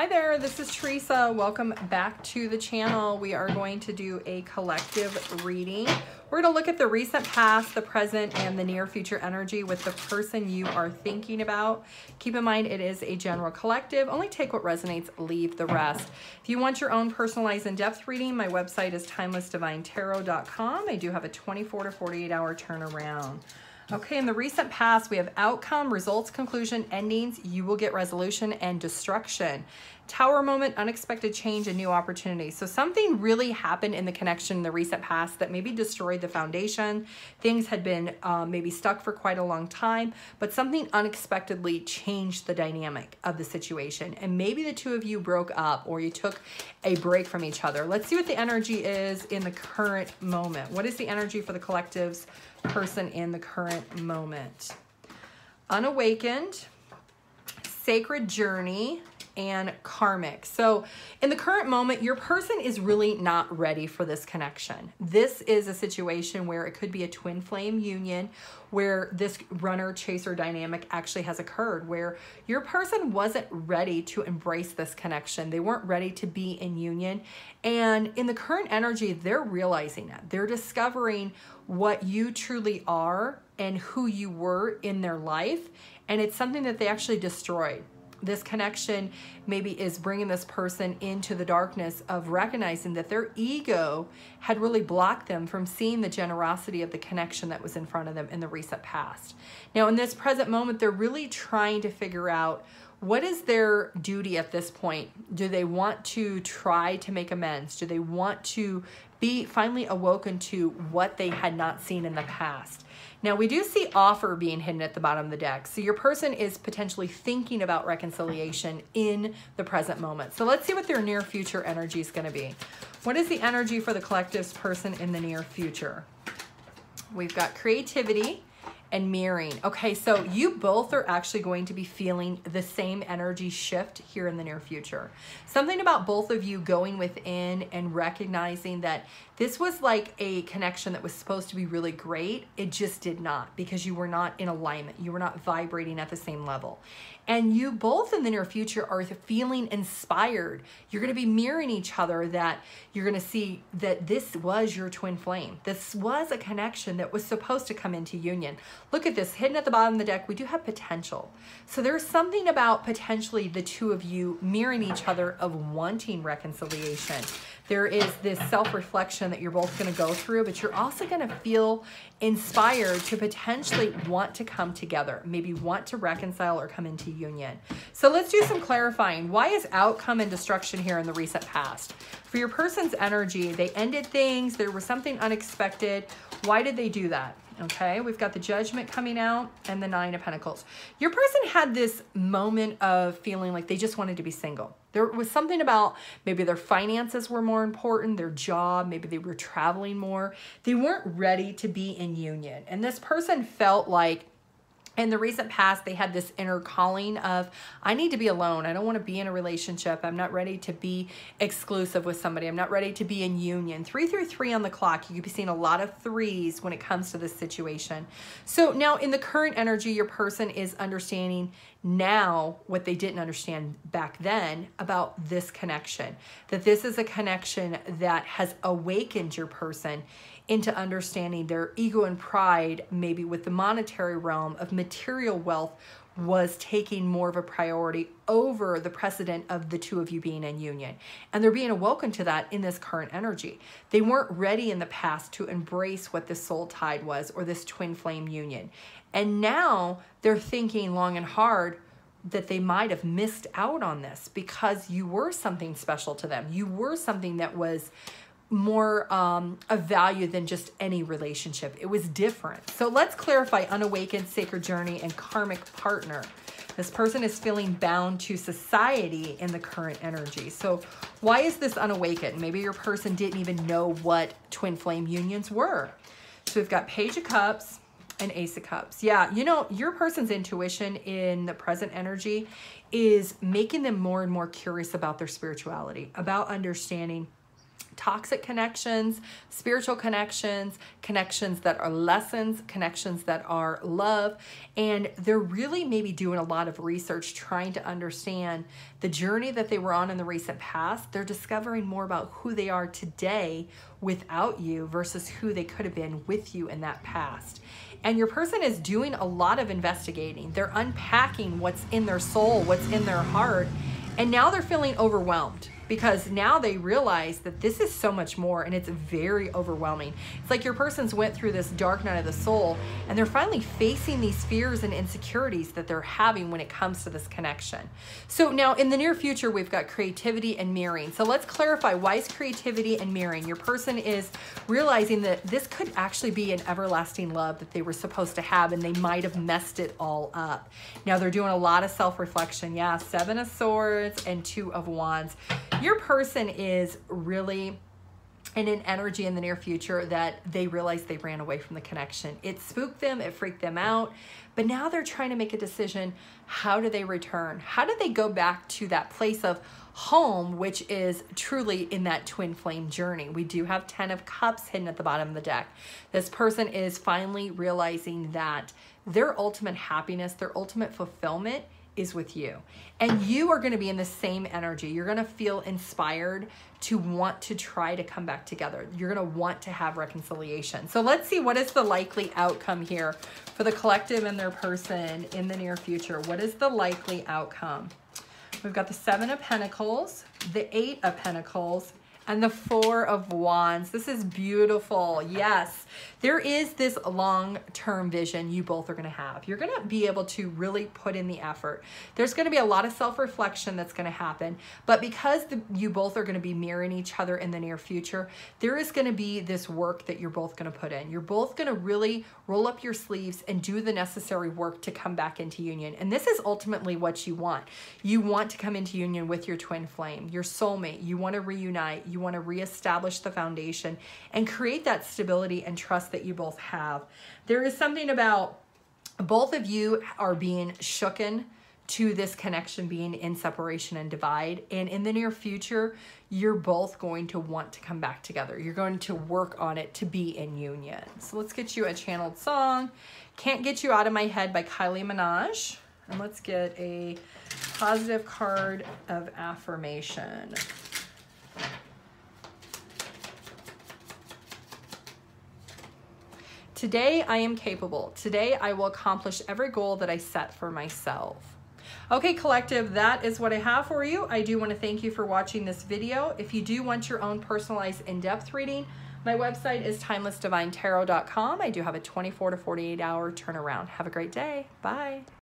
Hi there, this is Theresa. Welcome back to the channel. We are going to do a collective reading. We're going to look at the recent past, the present, and the near future energy with the person you are thinking about. Keep in mind it is a general collective. Only take what resonates, leave the rest. If you want your own personalized in-depth reading, my website is timelessdivinetarot.com. I do have a 24 to 48 hour turnaround. Okay, in the recent past, we have outcome, results, conclusion, endings, you will get resolution, and destruction. Tower moment, unexpected change, and new opportunity. So something really happened in the connection in the recent past that maybe destroyed the foundation. Things had been um, maybe stuck for quite a long time, but something unexpectedly changed the dynamic of the situation. And maybe the two of you broke up or you took a break from each other. Let's see what the energy is in the current moment. What is the energy for the collectives person in the current moment. Unawakened, sacred journey, and karmic. So in the current moment, your person is really not ready for this connection. This is a situation where it could be a twin flame union where this runner chaser dynamic actually has occurred where your person wasn't ready to embrace this connection. They weren't ready to be in union. And in the current energy, they're realizing that. They're discovering what you truly are and who you were in their life. And it's something that they actually destroyed this connection maybe is bringing this person into the darkness of recognizing that their ego had really blocked them from seeing the generosity of the connection that was in front of them in the recent past. Now, in this present moment, they're really trying to figure out what is their duty at this point? Do they want to try to make amends? Do they want to be finally awoken to what they had not seen in the past? Now we do see offer being hidden at the bottom of the deck. So your person is potentially thinking about reconciliation in the present moment. So let's see what their near future energy is gonna be. What is the energy for the collectives person in the near future? We've got creativity, and mirroring. Okay, so you both are actually going to be feeling the same energy shift here in the near future. Something about both of you going within and recognizing that this was like a connection that was supposed to be really great. It just did not because you were not in alignment. You were not vibrating at the same level. And you both in the near future are feeling inspired. You're going to be mirroring each other that you're going to see that this was your twin flame. This was a connection that was supposed to come into union. Look at this hidden at the bottom of the deck. We do have potential. So there's something about potentially the two of you mirroring each other of wanting reconciliation. There is this self-reflection that you're both going to go through, but you're also going to feel inspired to potentially want to come together, maybe want to reconcile or come into union. So let's do some clarifying. Why is outcome and destruction here in the recent past? For your person's energy, they ended things, there was something unexpected. Why did they do that? Okay, we've got the judgment coming out and the nine of pentacles. Your person had this moment of feeling like they just wanted to be single. There was something about maybe their finances were more important, their job, maybe they were traveling more. They weren't ready to be in union. And this person felt like in the recent past, they had this inner calling of, I need to be alone. I don't want to be in a relationship. I'm not ready to be exclusive with somebody. I'm not ready to be in union. Three through three on the clock. You could be seeing a lot of threes when it comes to this situation. So now in the current energy, your person is understanding now what they didn't understand back then about this connection. That this is a connection that has awakened your person into understanding their ego and pride, maybe with the monetary realm of material wealth, was taking more of a priority over the precedent of the two of you being in union. And they're being awoken to that in this current energy. They weren't ready in the past to embrace what this soul tie was or this twin flame union. And now they're thinking long and hard that they might have missed out on this because you were something special to them. You were something that was more um, of value than just any relationship. It was different. So let's clarify unawakened, sacred journey, and karmic partner. This person is feeling bound to society in the current energy. So why is this unawakened? Maybe your person didn't even know what twin flame unions were. So we've got Page of Cups and Ace of Cups. Yeah, you know, your person's intuition in the present energy is making them more and more curious about their spirituality, about understanding toxic connections, spiritual connections, connections that are lessons, connections that are love. And they're really maybe doing a lot of research trying to understand the journey that they were on in the recent past. They're discovering more about who they are today without you versus who they could have been with you in that past. And your person is doing a lot of investigating. They're unpacking what's in their soul, what's in their heart, and now they're feeling overwhelmed because now they realize that this is so much more and it's very overwhelming. It's like your person's went through this dark night of the soul and they're finally facing these fears and insecurities that they're having when it comes to this connection. So now in the near future, we've got creativity and mirroring. So let's clarify why is creativity and mirroring? Your person is realizing that this could actually be an everlasting love that they were supposed to have and they might have messed it all up. Now they're doing a lot of self-reflection. Yeah, seven of swords and two of wands your person is really in an energy in the near future that they realize they ran away from the connection. It spooked them, it freaked them out, but now they're trying to make a decision. How do they return? How do they go back to that place of home, which is truly in that twin flame journey? We do have 10 of cups hidden at the bottom of the deck. This person is finally realizing that their ultimate happiness, their ultimate fulfillment is with you. And you are going to be in the same energy. You're going to feel inspired to want to try to come back together. You're going to want to have reconciliation. So let's see what is the likely outcome here for the collective and their person in the near future. What is the likely outcome? We've got the Seven of Pentacles, the Eight of Pentacles, and the Four of Wands. This is beautiful. Yes, there is this long-term vision you both are going to have. You're going to be able to really put in the effort. There's going to be a lot of self-reflection that's going to happen, but because the, you both are going to be mirroring each other in the near future, there is going to be this work that you're both going to put in. You're both going to really roll up your sleeves and do the necessary work to come back into union. And this is ultimately what you want. You want to come into union with your twin flame, your soulmate. You want to reunite. You want to reestablish the foundation and create that stability and trust that you both have. There is something about both of you are being shooken to this connection being in separation and divide. And in the near future, you're both going to want to come back together. You're going to work on it to be in union. So let's get you a channeled song. Can't Get You Out of My Head by Kylie Minogue. And let's get a positive card of affirmation. Today I am capable. Today I will accomplish every goal that I set for myself. Okay, collective, that is what I have for you. I do want to thank you for watching this video. If you do want your own personalized in-depth reading, my website is timelessdivinetarot.com. I do have a 24 to 48 hour turnaround. Have a great day. Bye.